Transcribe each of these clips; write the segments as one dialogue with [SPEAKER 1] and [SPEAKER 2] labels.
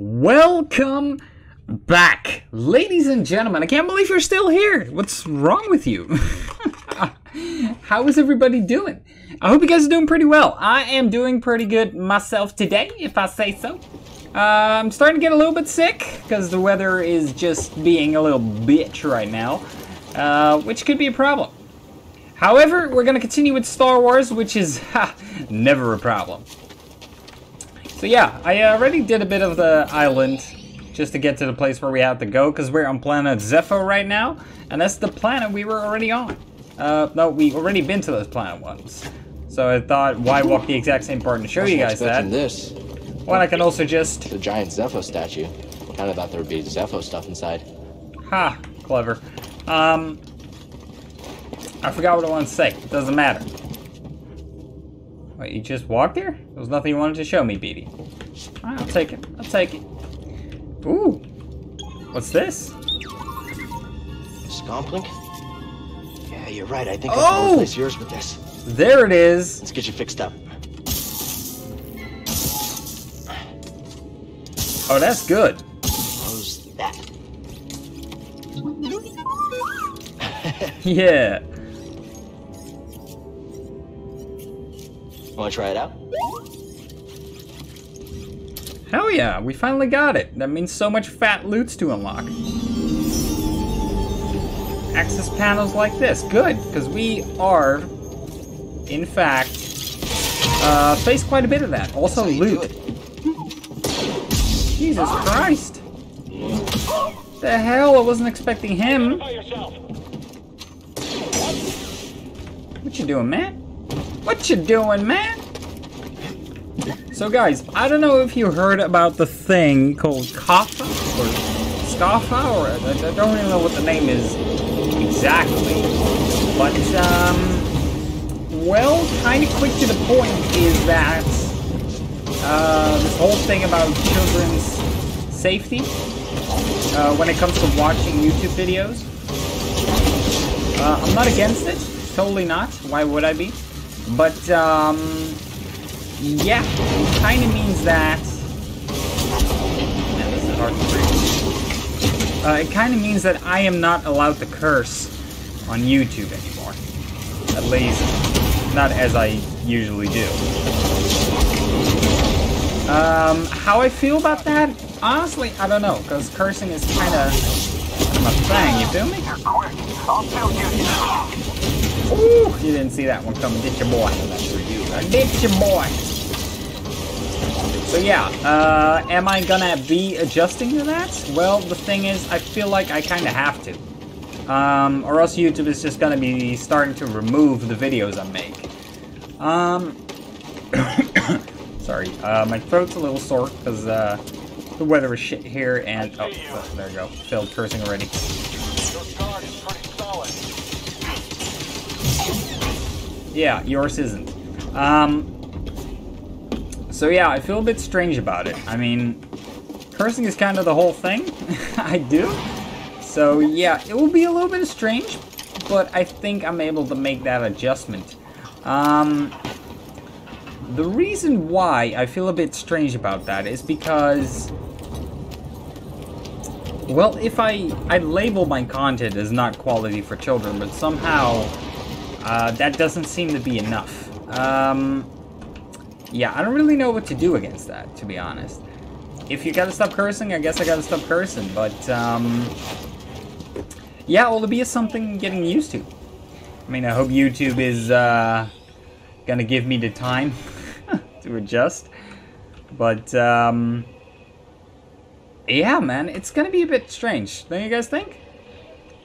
[SPEAKER 1] Welcome back, ladies and gentlemen. I can't believe you're still here. What's wrong with you? How is everybody doing? I hope you guys are doing pretty well. I am doing pretty good myself today, if I say so. Uh, I'm starting to get a little bit sick because the weather is just being a little bitch right now, uh, which could be a problem. However, we're going to continue with Star Wars, which is ha, never a problem. So yeah, I already did a bit of the island just to get to the place where we have to go because we're on planet Zeffo right now, and that's the planet we were already on. Uh, no, we already been to this planet once. So I thought, why walk the exact same part and show you guys that?
[SPEAKER 2] this.
[SPEAKER 1] Well, I can also just...
[SPEAKER 2] The giant Zeffo statue. I Kinda thought there would be Zeffo stuff inside.
[SPEAKER 1] Ha, clever. Um, I forgot what I wanted to say. It doesn't matter. Wait, you just walked here? There was nothing you wanted to show me, BD. Alright, I'll take it. I'll take it. Ooh. What's this?
[SPEAKER 2] Scomp link? Yeah, you're right. I think I
[SPEAKER 1] Oh!
[SPEAKER 2] can replace yours with this.
[SPEAKER 1] There it is.
[SPEAKER 2] Let's get you fixed up.
[SPEAKER 1] Oh, that's good.
[SPEAKER 2] How's that?
[SPEAKER 1] Yeah.
[SPEAKER 2] Wanna try it out?
[SPEAKER 1] Hell yeah, we finally got it. That means so much fat loots to unlock. Access panels like this. Good, because we are, in fact, uh, face quite a bit of that. Also
[SPEAKER 2] That's how you do
[SPEAKER 1] loot. Jesus Christ. The hell? I wasn't expecting him. What you doing, man? What you doing, man? So guys, I don't know if you heard about the thing called Kaffa or Scaffa or I I don't even know what the name is exactly. But um well, kind of quick to the point is that uh, this whole thing about children's safety uh, when it comes to watching YouTube videos. Uh, I'm not against it, totally not. Why would I be? But um, yeah, it kind of means that. This is hard to read. Uh, it kind of means that I am not allowed to curse on YouTube anymore. At least, not as I usually do. Um, how I feel about that? Honestly, I don't know, because cursing is kind of a thing, you feel me? Ooh, you didn't see that one coming. Get your boy. Get your boy. So yeah, uh, am I gonna be adjusting to that? Well, the thing is, I feel like I kind of have to. Um, or else YouTube is just gonna be starting to remove the videos I make. Um, sorry, uh, my throat's a little sore because uh, the weather is shit here, and oh, oh, there you go, failed cursing already. Yeah, yours isn't. Um, so yeah, I feel a bit strange about it. I mean, cursing is kind of the whole thing. I do. So yeah, it will be a little bit strange, but I think I'm able to make that adjustment. Um, the reason why I feel a bit strange about that is because, well, if I I label my content as not quality for children, but somehow uh, that doesn't seem to be enough. Um, yeah, I don't really know what to do against that, to be honest. If you gotta stop cursing, I guess I gotta stop cursing, but, um... Yeah, well, it'll be something getting used to. I mean, I hope YouTube is, uh... gonna give me the time to adjust. But, um... Yeah, man, it's gonna be a bit strange. Don't you guys think?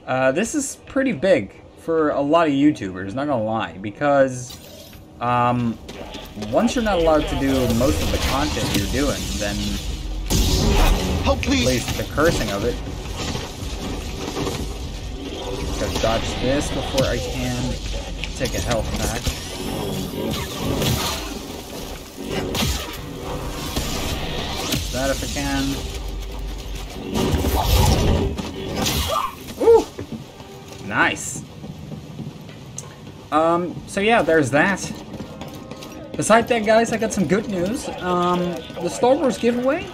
[SPEAKER 1] Uh, this is pretty big for a lot of YouTubers, not gonna lie, because um, once you're not allowed to do most of the content you're doing, then
[SPEAKER 2] Help,
[SPEAKER 1] at least the cursing of it. Gotta dodge this before I can take a health back. That if I can. Ooh! Nice. Um, so yeah, there's that. Besides that, guys, I got some good news. Um, the Star Wars giveaway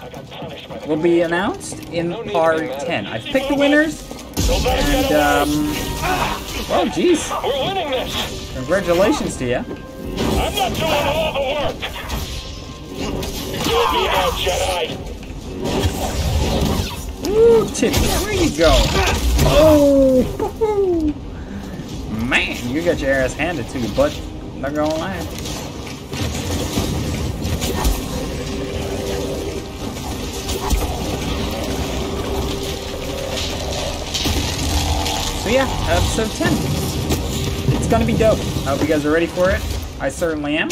[SPEAKER 1] will be announced in part 10. I've picked the winners, and, um, well,
[SPEAKER 3] this.
[SPEAKER 1] congratulations to you.
[SPEAKER 3] I'm not doing all the work. Out, Jedi.
[SPEAKER 1] Ooh, where you go? Oh. man, you got your ass handed to you, but not gonna lie. So yeah, episode 10. It's gonna be dope. I hope you guys are ready for it. I certainly am.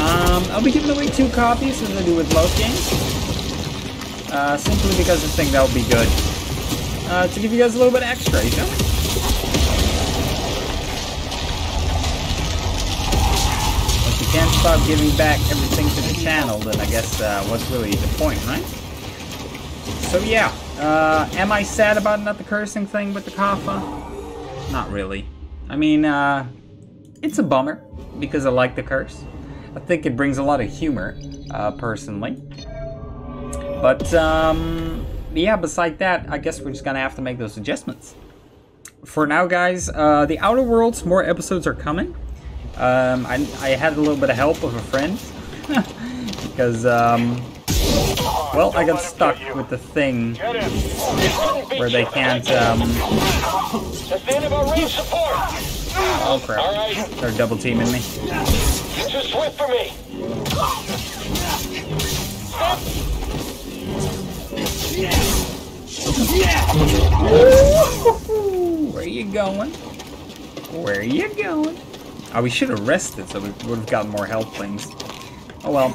[SPEAKER 1] Um, I'll be giving away two copies as I do with most games. Uh, simply because I think that'll be good. Uh, to give you guys a little bit extra, you feel me? If you can't stop giving back everything to the channel, then I guess uh, what's really the point, right? So yeah, uh, am I sad about not the cursing thing with the Kappa? Not really. I mean, uh, it's a bummer because I like the curse. I think it brings a lot of humor, uh, personally. But, um, yeah, beside that, I guess we're just gonna have to make those adjustments. For now, guys, uh, the Outer Worlds, more episodes are coming. Um, I, I had a little bit of help of a friend. because, um, well, I got stuck with the thing
[SPEAKER 3] Get him. It couldn't be
[SPEAKER 1] where they can't, um,
[SPEAKER 3] That's the end of our range support.
[SPEAKER 1] oh crap.
[SPEAKER 3] right.
[SPEAKER 1] They're double teaming me.
[SPEAKER 3] Too swift for me.
[SPEAKER 1] Where you going? Where you going? Oh, we should have rested so we would have gotten more health things. Oh well.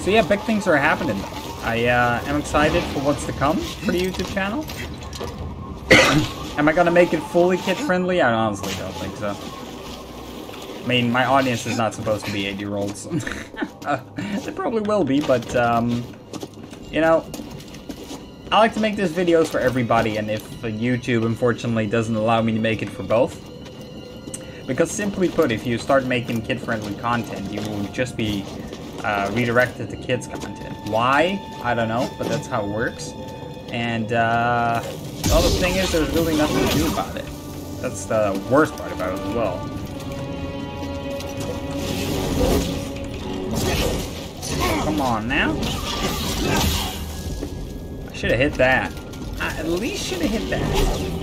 [SPEAKER 1] So yeah, big things are happening. I uh, am excited for what's to come for the YouTube channel. am I gonna make it fully kid friendly? I honestly don't think so. I mean, my audience is not supposed to be 80-year-olds. uh, they probably will be, but um, you know, I like to make these videos for everybody, and if uh, YouTube unfortunately doesn't allow me to make it for both, because simply put, if you start making kid-friendly content, you will just be uh, redirected to kids' content. Why? I don't know, but that's how it works. And uh, the thing is, there's really nothing to do about it. That's the worst part about it as well. Come on now. I should have hit that. I at least should have hit that.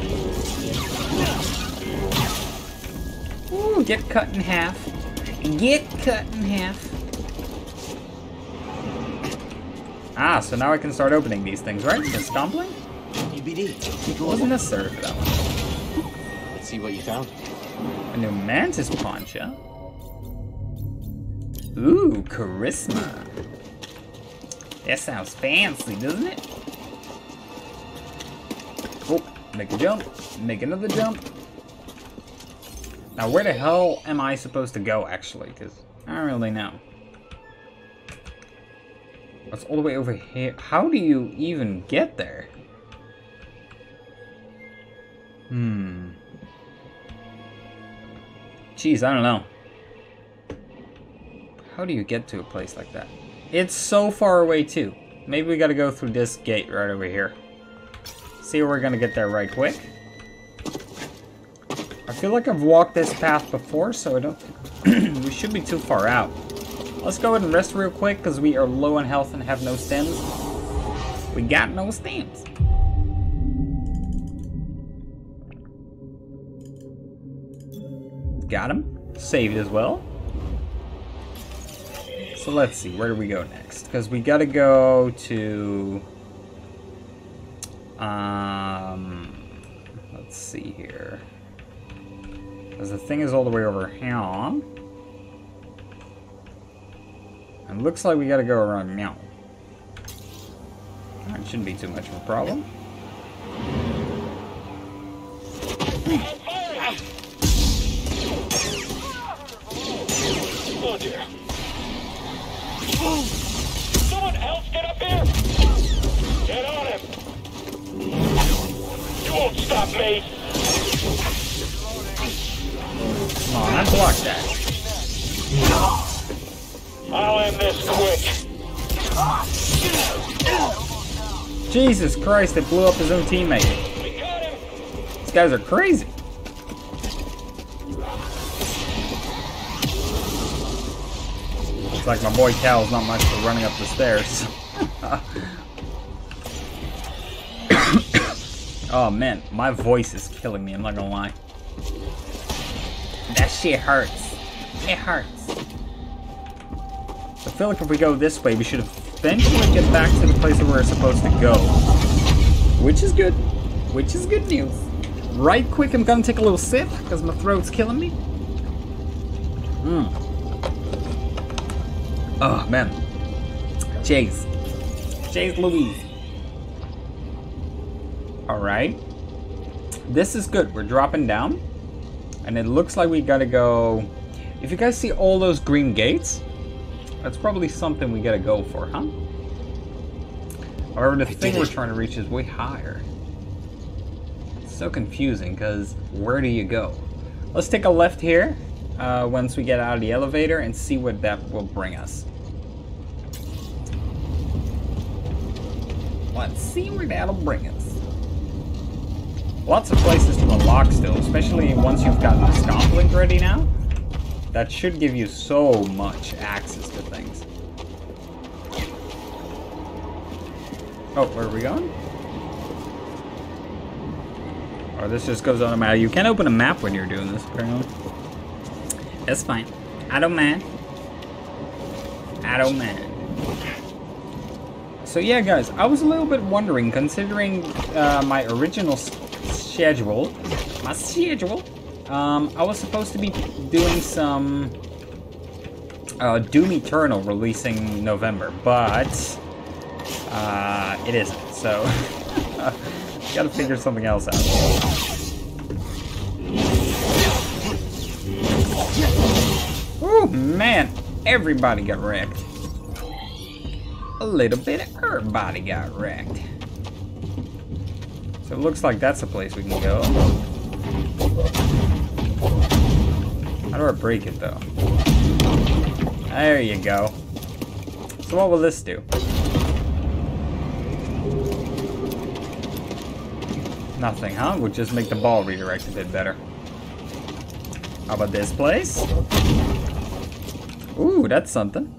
[SPEAKER 1] Ooh, get cut in half. Get cut in half. Ah, so now I can start opening these things, right? The stumbling?
[SPEAKER 2] EBD.
[SPEAKER 1] Wasn't necessary for that one.
[SPEAKER 2] Let's see what you found.
[SPEAKER 1] A new mantis poncha. Ooh, charisma. That sounds fancy, doesn't it? Oh, make a jump. Make another jump. Now, where the hell am I supposed to go, actually? Because I don't really know. That's all the way over here. How do you even get there? Hmm. Jeez, I don't know. How do you get to a place like that? It's so far away too. Maybe we gotta go through this gate right over here. See we're gonna get there right quick. I feel like I've walked this path before, so I don't think we should be too far out. Let's go ahead and rest real quick because we are low on health and have no stims. We got no stims. Got him. Saved as well. So let's see, where do we go next? Because we gotta go to... Um... Let's see here. Because the thing is all the way over here. And looks like we gotta go around now. That shouldn't be too much of a problem. Come on, I blocked that.
[SPEAKER 3] I'll end this quick.
[SPEAKER 1] Jesus Christ, they blew up his own teammate.
[SPEAKER 3] We got him.
[SPEAKER 1] These guys are crazy. Looks like my boy Cal's not much for running up the stairs. oh man, my voice is killing me, I'm not gonna lie. That shit hurts. It hurts. I feel like if we go this way, we should eventually get back to the place where we're supposed to go. Which is good. Which is good news. Right quick, I'm gonna take a little sip, because my throat's killing me. Mmm. Oh, man. Chase. Chase Louise. Alright. This is good. We're dropping down. And it looks like we gotta go... If you guys see all those green gates, that's probably something we gotta go for, huh? However, the
[SPEAKER 2] I
[SPEAKER 1] thing we're trying to reach is way higher. It's so confusing, because where do you go? Let's take a left here, uh, once we get out of the elevator, and see what that will bring us. Let's see where that'll bring us. Lots of places to unlock still, especially once you've gotten the Scomp link ready now. That should give you so much access to things. Oh, where are we going? Or this just goes on a map. You can't open a map when you're doing this, apparently. That's fine. I don't mind. I don't mind. So yeah, guys, I was a little bit wondering, considering uh, my original schedule, my schedule, um, I was supposed to be doing some uh, Doom Eternal releasing November, but uh, it isn't. So gotta figure something else out. Oh man, everybody got wrecked. A little bit of everybody got wrecked. So it looks like that's a place we can go. How do I break it though? There you go. So what will this do? Nothing, huh? We'll just make the ball redirect a bit better. How about this place? Ooh, that's something.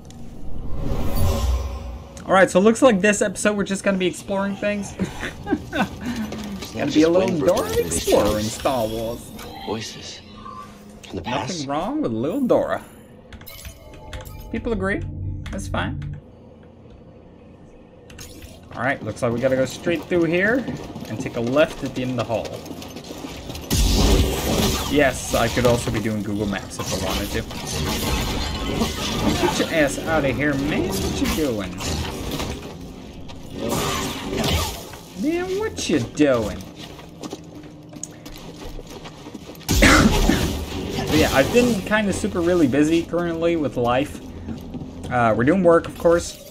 [SPEAKER 1] Alright, so it looks like this episode we're just gonna be exploring things. Gotta be a little Dora the Explorer in Star Wars.
[SPEAKER 2] Voices. From the
[SPEAKER 1] Nothing wrong with little Dora. People agree. That's fine. Alright, looks like we gotta go straight through here and take a left at the end of the hall. Yes, I could also be doing Google Maps if I wanted to. Get your ass out of here, man. What you doing? Man, what you doing? Yeah, I've been kind of super really busy currently with life. Uh, we're doing work, of course.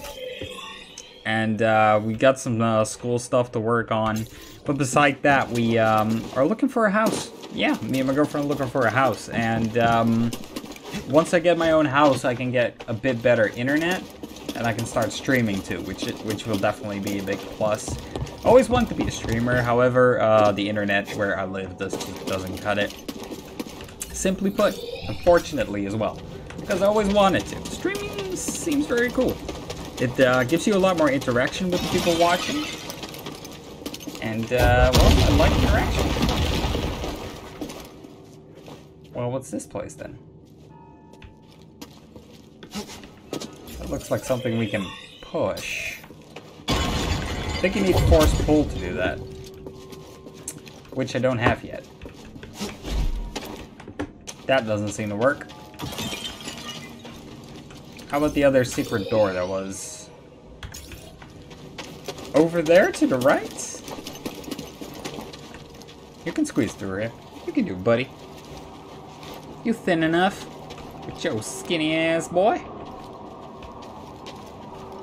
[SPEAKER 1] And uh, we got some uh, school stuff to work on. But beside that, we um, are looking for a house. Yeah, me and my girlfriend are looking for a house. And um, once I get my own house, I can get a bit better internet. And I can start streaming too, which which will definitely be a big plus. Always wanted to be a streamer, however, uh, the internet where I live does, doesn't cut it. Simply put, unfortunately as well. Because I always wanted to. Streaming seems very cool. It uh, gives you a lot more interaction with the people watching. And, uh, well, I like interaction. Well, what's this place then? That looks like something we can push. I think you need force pull to do that. Which I don't have yet. That doesn't seem to work. How about the other secret door that was... Over there to the right? You can squeeze through here. You can do it, buddy. You thin enough? With your skinny ass boy?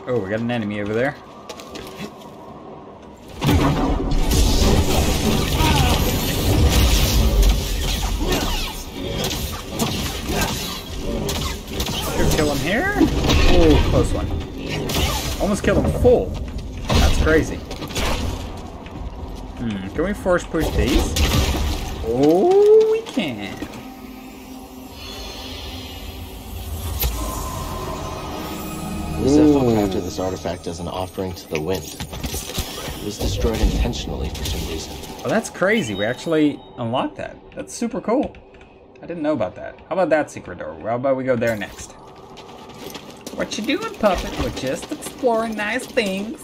[SPEAKER 1] Oh, we got an enemy over there. Close one. Almost killed him full. That's crazy. Hmm, can we force push these? Oh, we can. Zeffo
[SPEAKER 2] crafted this artifact as an offering to the wind. It was destroyed intentionally for some reason.
[SPEAKER 1] Oh, that's crazy. We actually unlocked that. That's super cool. I didn't know about that. How about that secret door? How about we go there next? What you doing, puppet? We're just exploring nice things.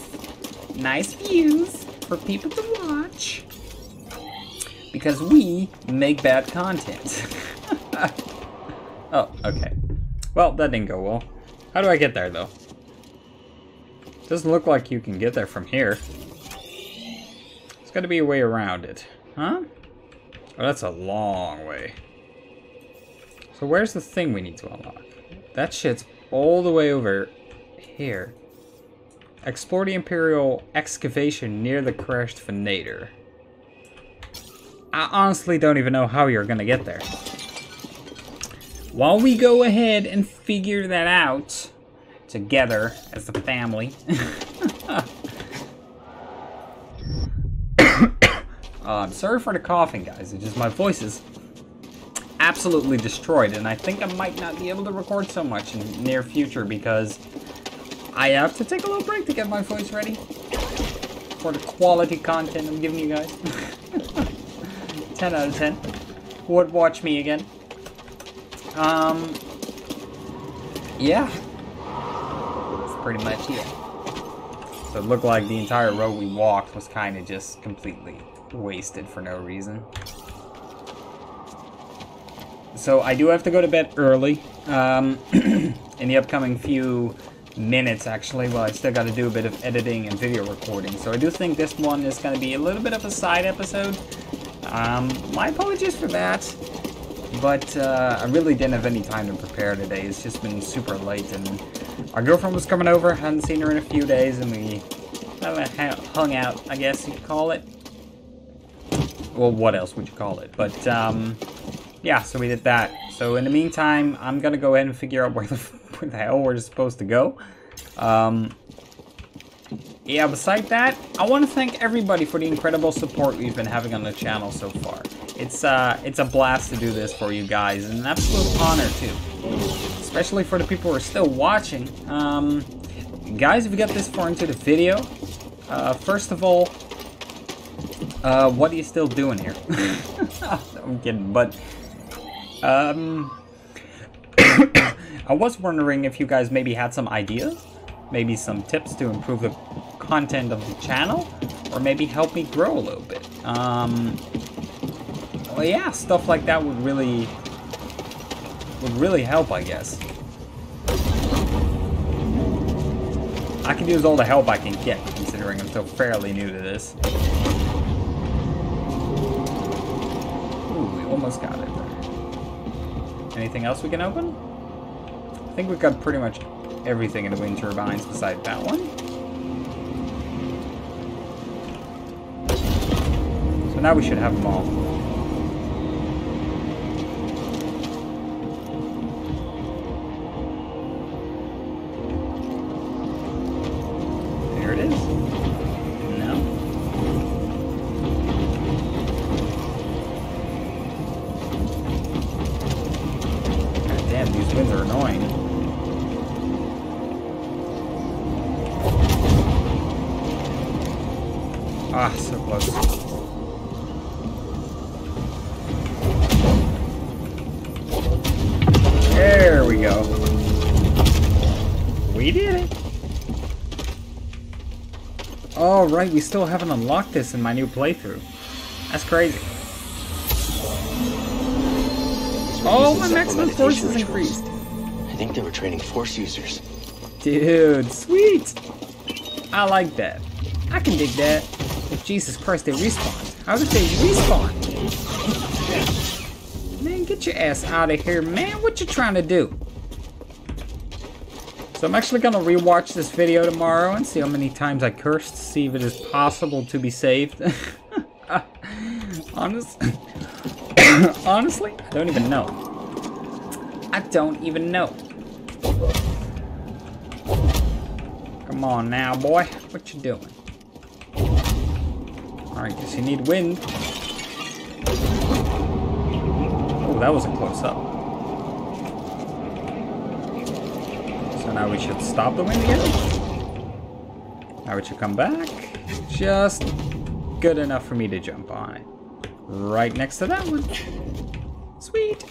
[SPEAKER 1] Nice views for people to watch. Because we make bad content. oh, okay. Well, that didn't go well. How do I get there, though? Doesn't look like you can get there from here. There's got to be a way around it. Huh? Oh, that's a long way. So where's the thing we need to unlock? That shit's all the way over here. Explore the Imperial excavation near the crashed Venator. I honestly don't even know how you're gonna get there. While we go ahead and figure that out together as a family. I'm um, sorry for the coughing, guys. It's just my voice is absolutely destroyed, and I think I might not be able to record so much in near future because I have to take a little break to get my voice ready for the quality content I'm giving you guys. 10 out of 10. Would watch me again. Um, yeah. That's pretty much it. So it looked like the entire road we walked was kind of just completely wasted for no reason. So I do have to go to bed early. Um, in the upcoming few minutes, actually. Well, I still got to do a bit of editing and video recording. So I do think this one is going to be a little bit of a side episode. Um, my apologies for that. But uh, I really didn't have any time to prepare today. It's just been super late, and our girlfriend was coming over. Hadn't seen her in a few days, and we hung out, I guess you could call it. Well, what else would you call it? But um, yeah, so we did that. So in the meantime, I'm gonna go ahead and figure out where the, where the hell we're supposed to go. Um, yeah, beside that, I want to thank everybody for the incredible support we've been having on the channel so far. It's uh, it's a blast to do this for you guys, and an absolute honor too. Especially for the people who are still watching. Um, guys, if you got this far into the video, uh, first of all, uh, what are you still doing here? I'm kidding, but um, I was wondering if you guys maybe had some ideas, maybe some tips to improve the content of the channel, or maybe help me grow a little bit. Um, well, yeah, stuff like that would really would really help, I guess. I can use all the help I can get, considering I'm still fairly new to this. Ooh, we almost got it. Anything else we can open? I think we've got pretty much everything in the wind turbines beside that one. So now we should have them all. Right, we still haven't unlocked this in my new playthrough. That's crazy. Oh, my maximum force is increased.
[SPEAKER 2] I think they were training Force users.
[SPEAKER 1] Dude, sweet. I like that. I can dig that. If Jesus Christ, they respawn. How did they respawn? Man, get your ass out of here, man. What you trying to do? So I'm actually gonna rewatch this video tomorrow and see how many times I cursed, see if it is possible to be saved. Honest, honestly, I don't even know. I don't even know. Come Come on now, boy. What you doing? Alright, guess you need wind. Oh, that was a close-up. Now we should stop the wind again. Now we should come back. Just good enough for me to jump on it. Right next to that one. Sweet.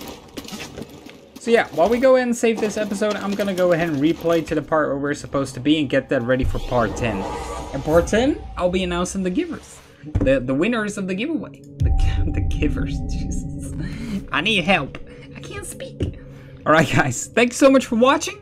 [SPEAKER 1] So yeah, while we go and save this episode, I'm gonna go ahead and replay to the part where we're supposed to be and get that ready for part 10. And part 10, I'll be announcing the givers. The the winners of the giveaway. The, the givers, Jesus. I need help. I can't speak. Alright guys, thanks so much for watching.